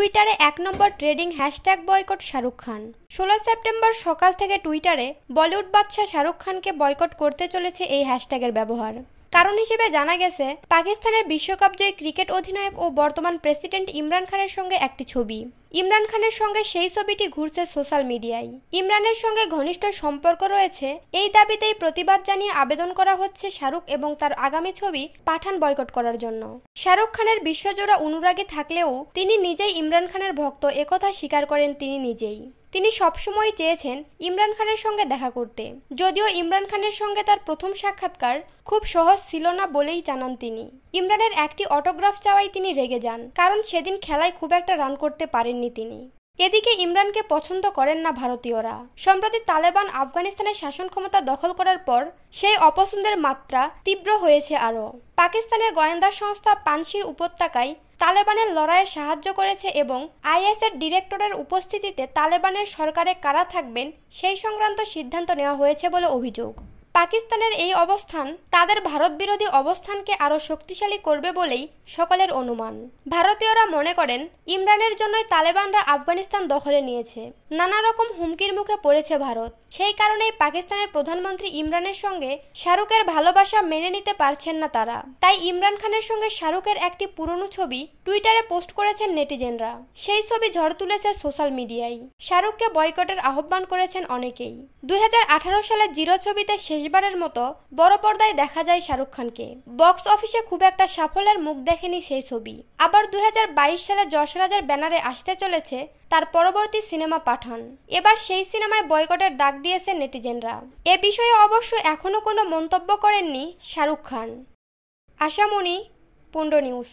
টুইটারে এক নম্বর trending hashtag boycott Shahrukh Khan. ষোলো সেপ্টেম্বর সকাল থেকে টুইটারে বলিউড বাদশাহ শাহরুখ খানকে বয়কট করতে চলেছে এই হ্যাশট্যাগের ব্যবহার। কারণ হিসেবে জানা গেছে, পাকিস্তানের বিশ্বকাপ জয়ী ক্রিকেট অধিনায়ক ও বর্তমান প্রেসিডেন্ট ইমরান খানের সঙ্গে একটি ছবি। ইমরান খানের সঙ্গে সেই ছবিটি ঘুরছে সোশ্যাল মিডিয়ায়। ইমরানের সঙ্গে ঘনিষ্ঠ সম্পর্ক রয়েছে, এই দাবিতেই প্রতিবাদ জানিয়ে আবেদন করা হচ্ছে শাহরুখ এবং তার আগামী ছবি পাঠান বয়কট করার জন্য। শাহরুখ খানের বিশ্বজোড়া অনুরাগী থাকলেও তিনি নিজেই ইমরান খানের ভক্ত, একথা স্বীকার করেন তিনি নিজেই। তিনি সবসময় চেয়েছেন ইমরান খানের সঙ্গে দেখা করতে। যদিও ইমরান খানের সঙ্গে তার প্রথম সাক্ষাৎকার খুব সহজ ছিল না বলেই জানান তিনি। ইমরানের একটি অটোগ্রাফ চাওয়াই তিনি রেগে যান, কারণ সেদিন খেলায় খুব একটা রান করতে পারেননি তিনি। এদিকে ইমরানকে পছন্দ করেন না ভারতীয়রা। সম্প্রতি তালেবান আফগানিস্তানের শাসন ক্ষমতা দখল করার পর সেই অপছন্দের মাত্রা তীব্র হয়েছে আরও। পাকিস্তানের গোয়েন্দা সংস্থা পানশির উপত্যকায় তালেবানের লড়াইয়ে সাহায্য করেছে এবং আইএসের ডিরেক্টরের উপস্থিতিতে তালেবানের সরকারে কারা থাকবেন সেই সংক্রান্ত সিদ্ধান্ত নেওয়া হয়েছে বলে অভিযোগ। পাকিস্তানের এই অবস্থান তাদের ভারত বিরোধী অবস্থানকে আরও শক্তিশালী করবে বলেই সকলের অনুমান। ভারতীয়রা মনে করেন, ইমরানের জন্যই তালেবানরা আফগানিস্তান দখলে নিয়েছে। নানা রকম হুমকির মুখে পড়েছে ভারত। সেই কারণেই পাকিস্তানের প্রধানমন্ত্রী ইমরানের সঙ্গে শাহরুখের ভালোবাসা মেনে নিতে পারছেন না তারা। তাই ইমরান খানের সঙ্গে শাহরুখের একটি পুরনো ছবি টুইটারে পোস্ট করেছেন নেটিজেনরা। সেই ছবি ঝড় তুলেছে সোশ্যাল মিডিয়ায়। শাহরুখকে বয়কটের আহ্বান করেছেন অনেকেই। দুই হাজার আঠারো সালে জিরো ছবিতে শেষবারের মতো বড় পর্দায় দেখা যায় শাহরুখ খানকে। বক্স অফিসে খুব একটা সাফল্যের মুখ দেখেনি সেই ছবি। আবার দু হাজার বাইশ সালে যশরাজের ব্যানারে আসতে চলেছে তার পরবর্তী সিনেমা পাঠান। এবার সেই সিনেমায় বয়কটের ডাক দিয়েছে নেটিজেনরা। এ বিষয়ে অবশ্য এখনও কোনো মন্তব্য করেননি শাহরুখ খান। আশামণি পুন্ড নিউজ।